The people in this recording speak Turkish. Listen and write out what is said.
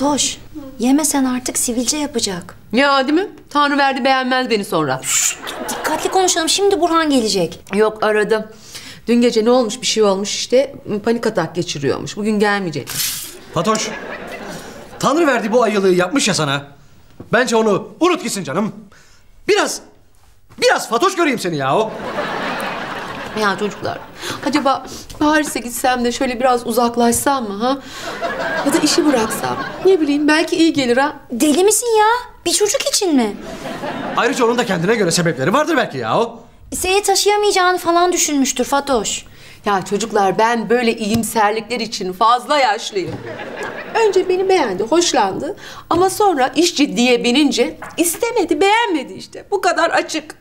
Fatoş, yemesen artık sivilce yapacak. Ya değil mi? Tanrı verdi beğenmez beni sonra. Dikkatli konuşalım, şimdi Burhan gelecek. Yok aradım. Dün gece ne olmuş bir şey olmuş işte panik atak geçiriyormuş. Bugün gelmeyecek. Fatoş. Tanrı verdi bu ayılığı yapmış ya sana. Bence onu unut gitsin canım. Biraz, biraz Fatoş göreyim seni ya. Ya çocuklar acaba Paris'e gitsem de şöyle biraz uzaklaşsam mı ha? Ya da işi bıraksam. Ne bileyim belki iyi gelir ha. Deli misin ya? Bir çocuk için mi? Ayrıca onun da kendine göre sebepleri vardır belki ya. Seni taşıyamayacağını falan düşünmüştür Fatoş. Ya çocuklar ben böyle iyimserlikler için fazla yaşlıyım. Önce beni beğendi, hoşlandı. Ama sonra iş ciddiye binince istemedi, beğenmedi işte. Bu kadar açık.